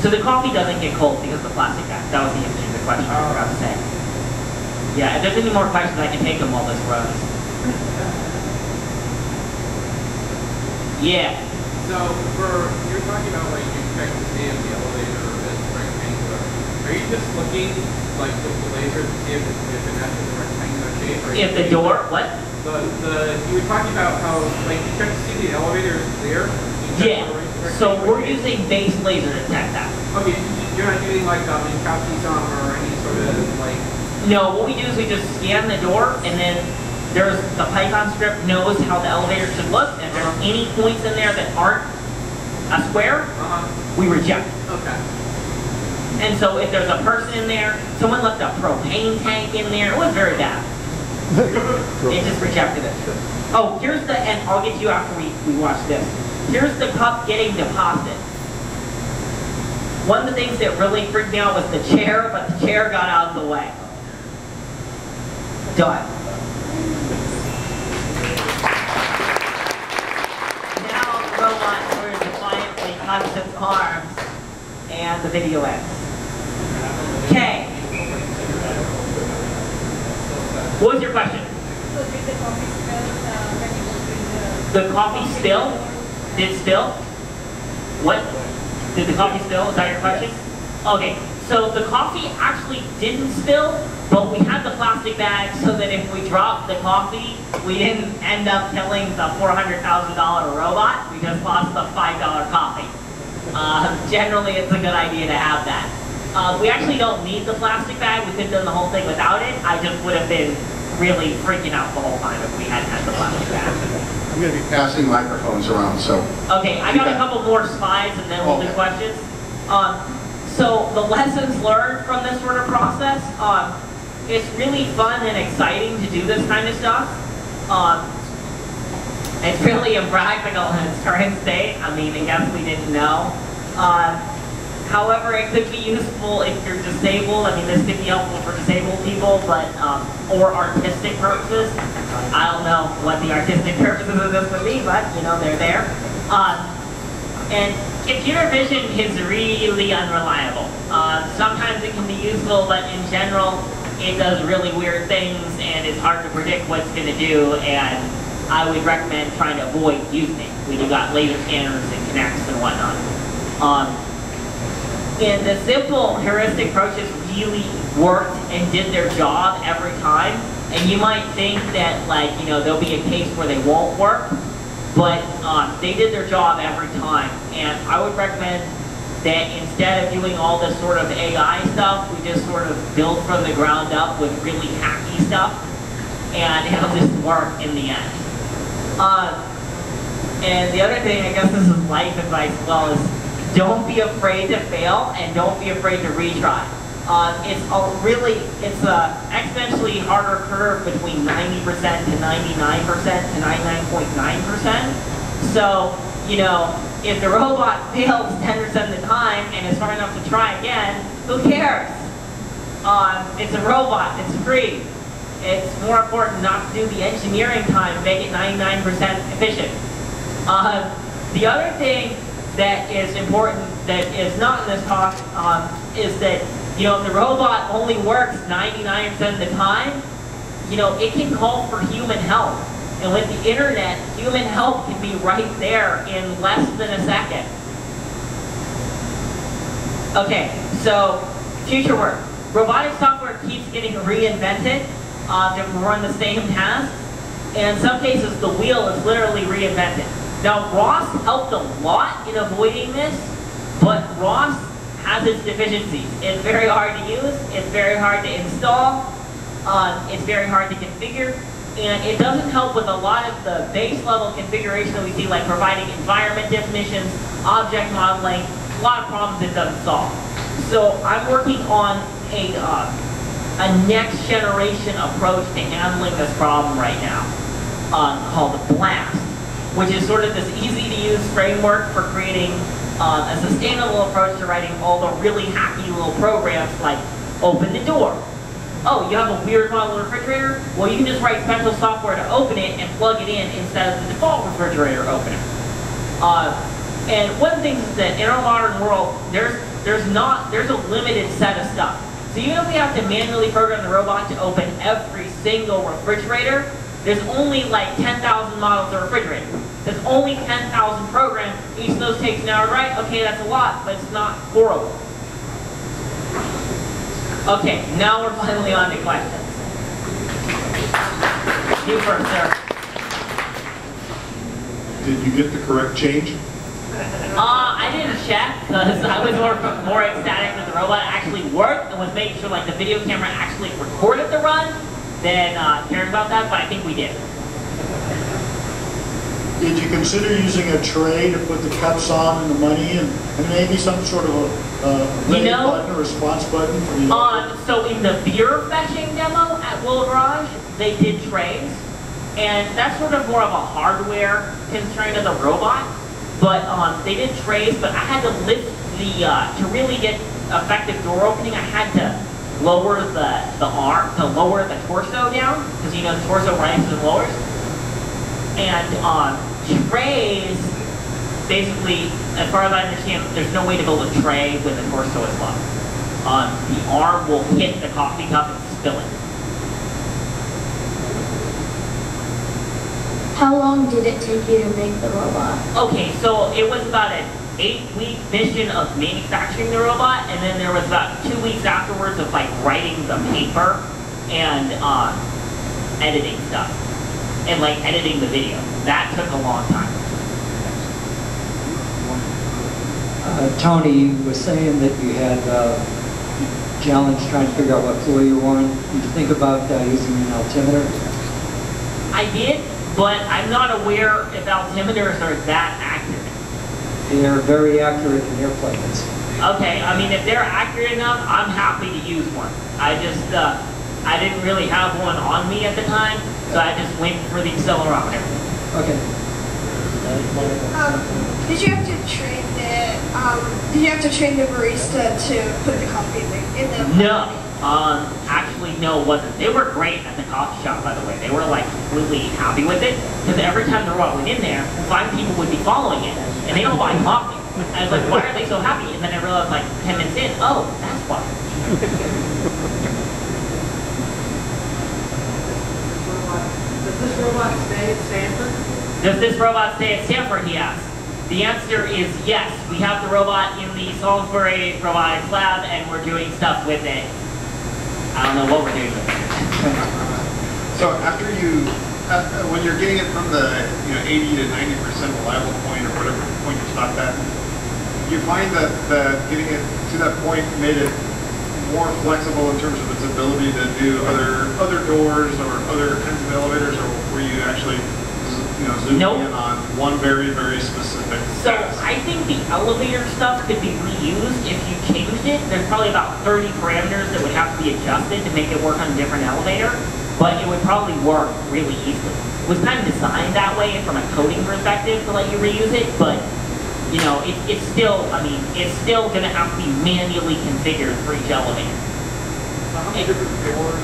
So the coffee doesn't get cold because of the plastic bag. That was the answer to the question I forgot to say. Yeah, if there's any more questions, I can take them while this runs. Yeah. So for, you're talking about like you check to see if the elevator is rectangular. Are you just looking like with the laser to see if it, if it has a rectangular shape? or If the door, what? The, the, you were talking about how like you check to see the elevator is clear. Yeah. For So we're using base laser to detect that. Okay, you're not doing like um, Minkowski sum or any sort of like No, what we do is we just scan the door and then there's, the Python script knows how the elevator should look. And if there's any points in there that aren't a square, Uh-huh, we reject. okay. And so if there's a person in there, someone left a propane tank in there, it was very bad. It just rejected it. Oh, here's the, and I'll get to you after we, we watch this. Here's the cup getting deposited. One of the things that really freaked me out was the chair, but the chair got out of the way. Done. Now the robot of defiantly its arms, and the video ends. Okay. What was your question? The coffee smell uh, when you opened the... The coffee still? Did spill? What? Did the coffee spill? Is that your question? Okay, so the coffee actually didn't spill, but we had the plastic bag so that if we dropped the coffee, we didn't end up killing the $400,000 robot. We just lost the $5 coffee. Uh, generally, it's a good idea to have that. Uh, we actually don't need the plastic bag. We could have done the whole thing without it. I just would have been really freaking out the whole time if we hadn't had the plastic bag. I'm going to be passing microphones around, so Okay, I got a couple more slides and then we'll do questions. Um, so the lessons learned from this sort of process, um, it's really fun and exciting to do this kind of stuff. Um, it's really impractical in its current state. I mean, I guess we didn't know. Um, however, it could be useful if you're disabled. I mean, this could be helpful for disabled people, but um, or artistic purposes. I don't know what the artistic purposes of this would be, but you know, they're there. Um, and computer vision is really unreliable. Uh, sometimes it can be useful, but in general, it does really weird things and it's hard to predict what it's going to do. And I would recommend trying to avoid using it when you've got laser scanners and Kinects and whatnot. Um, and the simple heuristic approaches really worked and did their job every time. And you might think that, like, you know, there'll be a case where they won't work, but um, they did their job every time. And I would recommend that instead of doing all this sort of AI stuff, we just sort of build from the ground up with really hacky stuff, and it'll just work in the end. Uh, and the other thing, I guess this is life advice as well, is don't be afraid to fail and don't be afraid to retry. Um, it's a really, it's a exponentially harder curve between 90% to 99% to 99.9%. So, you know, if the robot fails 10% of the time and is smart enough to try again, who cares? Um, it's a robot, it's free. It's more important not to do the engineering time, make it 99% efficient. Uh, the other thing that is important that is not in this talk um, is that, you know, if the robot only works 99% of the time, you know, it can call for human help. And with the internet, human help can be right there in less than a second. Okay, so future work. Robotic software keeps getting reinvented uh, to run the same tasks. And in some cases, the wheel is literally reinvented. Now, ROS helped a lot in avoiding this, but ROS has its deficiencies. It's very hard to use, it's very hard to install, uh, it's very hard to configure, and it doesn't help with a lot of the base level configuration that we see, like providing environment definitions, object modeling, a lot of problems it doesn't solve. So I'm working on a, uh, a next generation approach to handling this problem right now, uh, called BLAST, which is sort of this easy to use framework for creating uh, a sustainable approach to writing all the really hacky little programs like open the door. Oh, you have a weird model refrigerator? Well, you can just write special software to open it and plug it in instead of the default refrigerator opener. Uh, and one of the things is that in our modern world, there's there's not there's a limited set of stuff. So even if we have to manually program the robot to open every single refrigerator, there's only like 10,000 models of refrigerator. There's only 10,000 programs. Each of those takes an hour to write. Okay, that's a lot, but it's not horrible. Okay, now we're finally on to questions. You first, sir. Did you get the correct change? Uh, I didn't check because I was more, more ecstatic that the robot actually worked and was making sure like the video camera actually recorded the run than uh, caring about that, but I think we did. Did you consider using a tray to put the cups on and the money and, and maybe some sort of a, uh, You know- button or response button for the? Um, so in the beer fetching demo at Willow Garage, they did trays, and that's sort of more of a hardware constraint of the robot. But um, they did trays, but I had to lift the uh, to really get effective door opening. I had to lower the the arm, to lower the torso down, because you know the torso rises and lowers. And um, trays, basically, as far as I understand, there's no way to build a tray when the torso is low um, the arm will hit the coffee cup and spill it. How long did it take you to make the robot? Okay, so it was about an eight-week mission of manufacturing the robot, and then there was about two weeks afterwards of like writing the paper and um, editing stuff, and like editing the video. That took a long time. Uh, Tony was saying that you had uh, challenge trying to figure out what floor you were on. Did you think about uh, using an altimeter? I did, but I'm not aware if altimeters are that accurate. They're very accurate in airplanes. Okay, I mean, if they're accurate enough, I'm happy to use one. I just, uh, I didn't really have one on me at the time, so I just went for the accelerometer. Okay. Um, did you have to train the um, did you have to train the barista to put the coffee in the, in the No, um, actually, no, it wasn't. They were great at the coffee shop, by the way. They were like completely happy with it because every time the robot went in there, five people would be following it, and they don't buy coffee. I was like, why are they so happy? And then I realized, like, ten minutes in, oh, that's why. Does this robot stay at Stanford? Does this robot stay at Stanford, he asked. The answer is yes. We have the robot in the Salisbury Robotics Lab, and we're doing stuff with it. I don't know what we're doing with it. So after you, uh, uh, when you're getting it from the, you know, 80 to 90 percent reliable point or whatever point you stopped at, you find that, that getting it to that point made it more flexible in terms of its ability to do other, other doors or other kinds of elevators, or were you actually, you know, zooming Nope. in on one very, very specific So task? I think the elevator stuff could be reused if you changed it. There's probably about 30 parameters that would have to be adjusted to make it work on a different elevator, but it would probably work really easily. It was kind of designed that way from a coding perspective to let you reuse it, but you know, it, it's still, I mean, it's still going to have to be manually configured for each elevator. So how many different doors,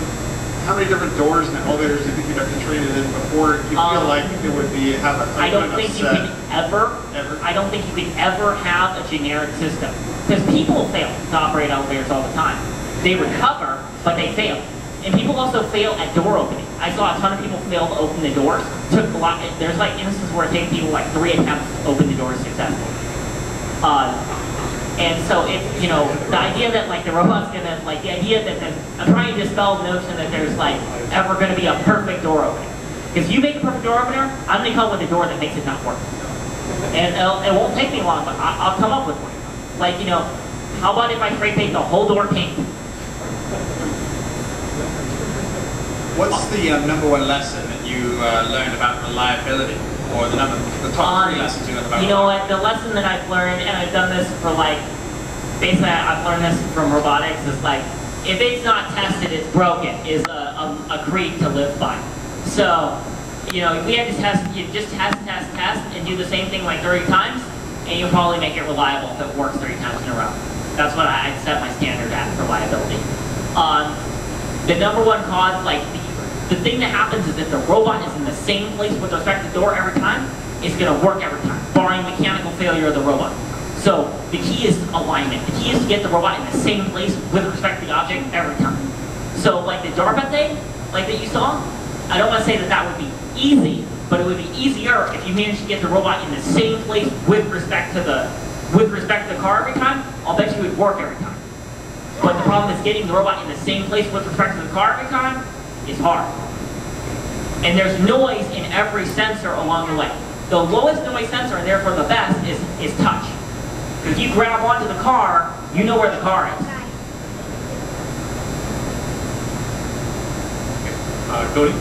how many different doors and elevators do you think you'd have to train it in before you feel Um, like it would be, have a, a I don't think you can ever, Ever? I don't think you can ever have a generic system. Because people fail to operate elevators all the time. They recover, but they fail. And people also fail at door opening. I saw a ton of people fail to open the doors. Took a lot, there's like instances where it takes people like three attempts to open the doors successfully. Uh, and so it's, you know, the idea that like the robot's gonna, like the idea that there's, I'm trying to dispel the notion that there's like ever gonna be a perfect door opener. Because you make a perfect door opener, I'm gonna come up with a door that makes it not work. And it'll, it won't take me long, but I, I'll come up with one. Like, you know, how about if I spray paint the whole door pink? What's the um, number one lesson that you uh, learned about reliability? Or the number, the top three lessons you learned about You know what? The lesson that I've learned, and I've done this for like, basically I've learned this from robotics, is like, if it's not tested, it's broken, is a, a, a creed to live by. So, you know, we have to test, you just test, test, test, and do the same thing like 30 times, and you'll probably make it reliable if it works 30 times in a row. That's what I set my standard at for reliability. Um, the number one cause, like, the, thing that happens is if the robot is in the same place with respect to the door every time, it's gonna work every time, barring mechanical failure of the robot. So the key is alignment. The key is to get the robot in the same place with respect to the object every time. So like the DARPA thing, like that you saw, I don't wanna say that that would be easy, but it would be easier if you managed to get the robot in the same place with respect to the, with respect to the car every time, I'll bet you it would work every time. But the problem is getting the robot in the same place with respect to the car every time is hard. And there's noise in every sensor along the way. The lowest noise sensor, and therefore the best, is, is touch. If you grab onto the car, you know where the car is. Uh, Tony,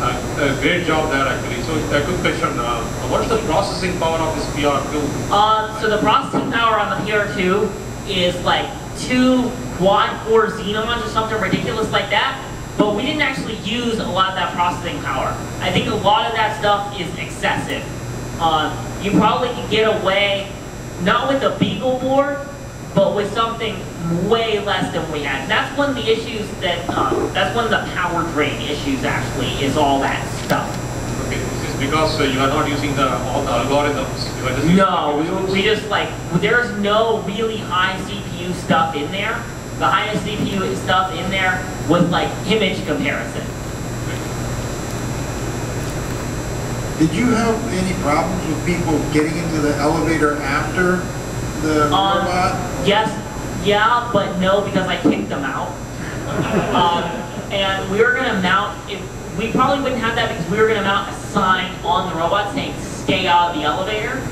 uh, uh, great job there actually. So a good question. Uh, what is the processing power of this PR2? Um, so the processing power on the PR2 is like two quad core Xeons or something ridiculous like that. But we didn't actually use a lot of that processing power. I think a lot of that stuff is excessive. Um, you probably can get away, not with a Beagle board, but with something way less than we had. That's one of the issues that, um, that's one of the power drain issues actually, is all that stuff. Okay, this is because uh, you are not using the all the algorithms. You are just using No, the we, we just like, there's no really high CPU stuff in there. The highest CPU stuff in there was like image comparison. Did you have any problems with people getting into the elevator after the Um, robot? Yes, yeah, but no, because I kicked them out. um, and we were gonna mount, if, we probably wouldn't have that because we were gonna mount a sign on the robot saying stay out of the elevator.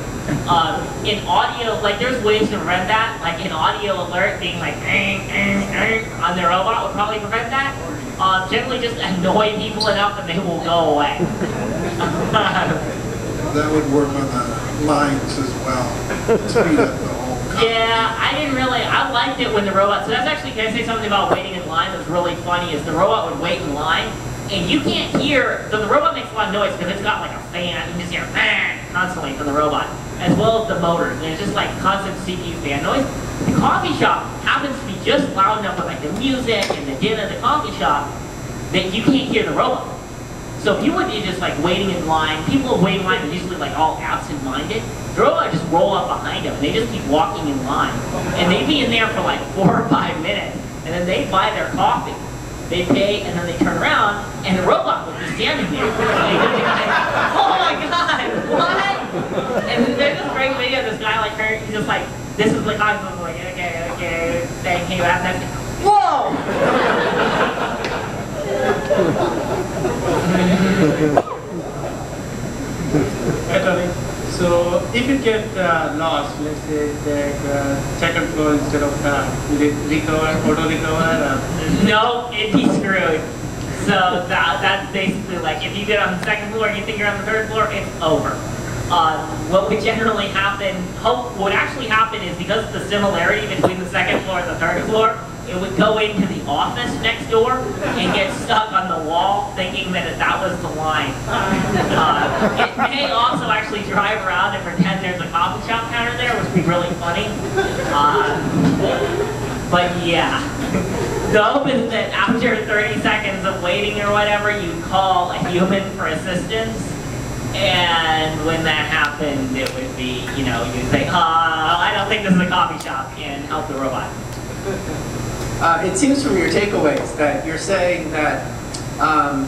Um, in audio, like there's ways to prevent that, like in audio alert being like "Ang, ang, ang," on the robot would probably prevent that. Um, generally just annoy people enough and they will go away. That would work on the lines as well. Speed up the whole. con- Yeah, I didn't really, I liked it when the robot, so that's actually, can I say something about waiting in line that was really funny, is the robot would wait in line, and you can't hear, so the robot makes a lot of noise because it's got like a fan, you can just hear man constantly from the robot, as well as the motors, and it's just like constant CPU fan noise. The coffee shop happens to be just loud enough with like the music and the din of the coffee shop that you can't hear the robot. So if you would be just like waiting in line, people who wait in line are usually like all absent-minded. The robot just roll up behind them and they just keep walking in line. And they'd be in there for like four or five minutes. And then they buy their coffee. They pay and then they turn around and the robot would be standing there. And they just be like, oh my god, what? And there's this great video of this guy like her, he's just like, this is the coffee, I'm like, okay, okay, thank you. And then, whoa! So if you get uh, lost, let's say that uh, second floor instead of car, will recover, auto recover? Or? No, it'd be screwed. So that, that's basically like if you get on the second floor and you think you're on the third floor, it's over. Uh, what would generally happen, hope, what actually happen is because of the similarity between the second floor and the third floor, it would go into the office next door and get stuck on the wall thinking that that was the line. Uh, it may also actually drive around and pretend there's a coffee shop counter there, which would be really funny. Uh, but yeah. The hope is that after 30 seconds of waiting or whatever, you call a human for assistance. And when that happened, it would be, you know, you'd say, uh, I don't think this is a coffee shop, and help the robot. Uh, it seems from your takeaways that you're saying that, um,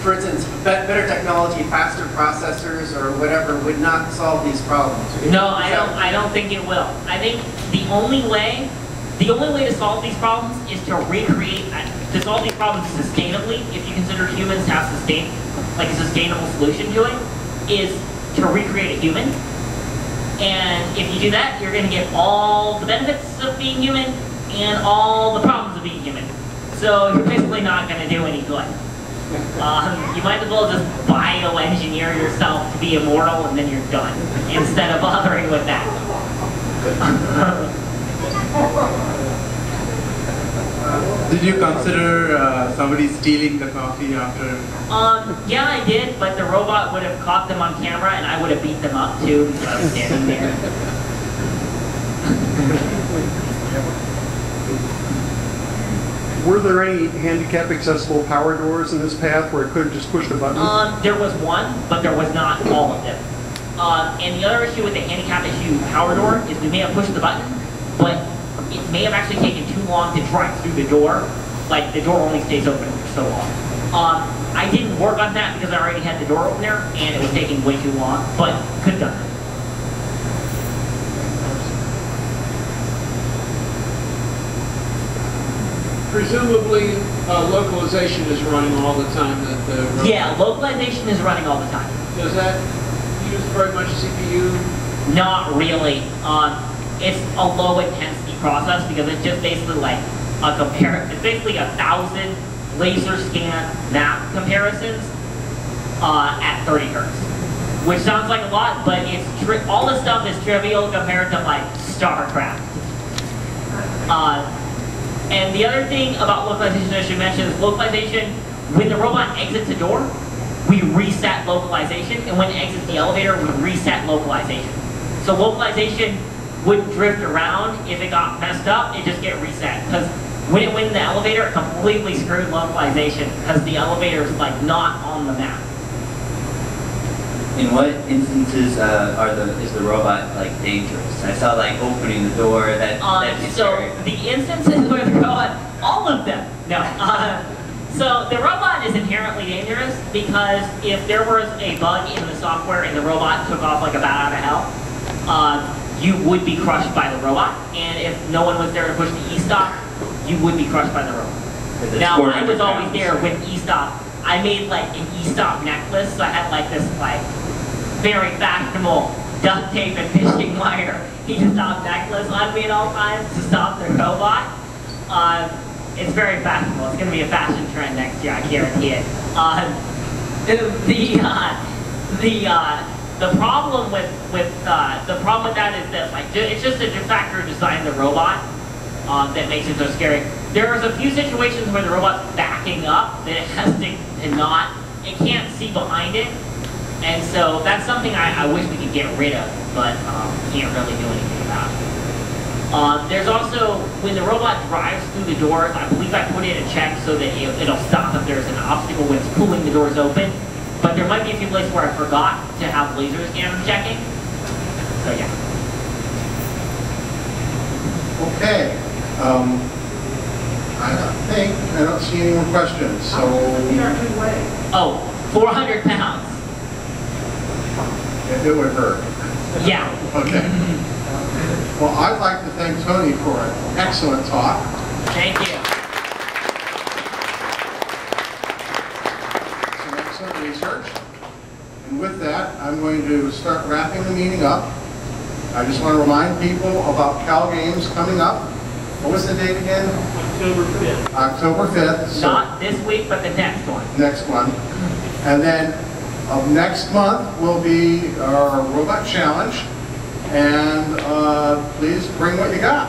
for instance, be- better technology, faster processors, or whatever would not solve these problems. No, I don't. I don't think it will. I think the only way, the only way to solve these problems is to recreate, uh, to solve these problems sustainably. If you consider humans to have sustain, like a sustainable solution to it, is to recreate a human. And if you do that, you're going to get all the benefits of being human and all the problems of being human. So you're basically not going to do any good. Um, you might as well just bioengineer yourself to be immortal and then you're done, instead of bothering with that. Did you consider uh, somebody stealing the coffee after? Um, yeah, I did, but the robot would have caught them on camera and I would have beat them up too because I was standing there. Were there any handicap accessible power doors in this path where it couldn't just push the button? Um, there was one, but there was not all of them. Um, and the other issue with the handicap issue power door is we may have pushed the button, but it may have actually taken too long to drive through the door. Like the door only stays open for so long. Um, I didn't work on that because I already had the door opener and it was taking way too long, but could have done it. Presumably, uh, localization is running all the time that the... Yeah, localization is running all the time. Does that use very much CPU? Not really. Um, it's a low intensity process because it's just basically like a compare. It's basically a thousand laser scan map comparisons uh, at 30 hertz, which sounds like a lot, but it's all this stuff is trivial compared to like StarCraft. Uh, and the other thing about localization I should mention is localization, when the robot exits a door, we reset localization, and when it exits the elevator, we reset localization. So localization wouldn't drift around if it got messed up, it just get reset. Because when it went in the elevator, it completely screwed localization because the elevator is like not on the map. In what instances uh, are the is the robot like dangerous? I saw like opening the door that that'd so the instances where the robot, all of them, no. Uh, so the robot is inherently dangerous because if there was a bug in the software and the robot took off like a bat out of hell, uh, you would be crushed by the robot. And if no one was there to push the e-stop, you would be crushed by the robot. Now I 400 was always pounds. there with e-stop. I made like an e-stop necklace, so I had like this like very fashionable duct tape and fishing wire e-stop necklace on me at all times to stop the robot. Uh, it's very fashionable. It's going to be a fashion trend next year, I guarantee it. Uh, the uh, the uh, the problem with with uh, the problem with that is that like it's just a de facto design the robot um, that makes it so scary. There's a few situations where the robot's backing up that it has to, to not, it can't see behind it. And so that's something I, I wish we could get rid of, but um, can't really do anything about. Uh, there's also, when the robot drives through the doors, I believe I put in a check so that it, it'll stop if there's an obstacle when it's pulling the doors open. But there might be a few places where I forgot to have laser scanner checking. So yeah. Okay. Um, I think, I don't see any more questions, so. We are midway. Oh, 400 pounds. It it would hurt. Yeah. Okay. Well, I'd like to thank Tony for an excellent talk. Thank you. Some excellent research. And with that, I'm going to start wrapping the meeting up. I just want to remind people about Cal Games coming up. What was the date again? October 5th. October 5th. so- Not this week, but the next one. next one. And then of next month will be our robot challenge. And uh, please bring what you got.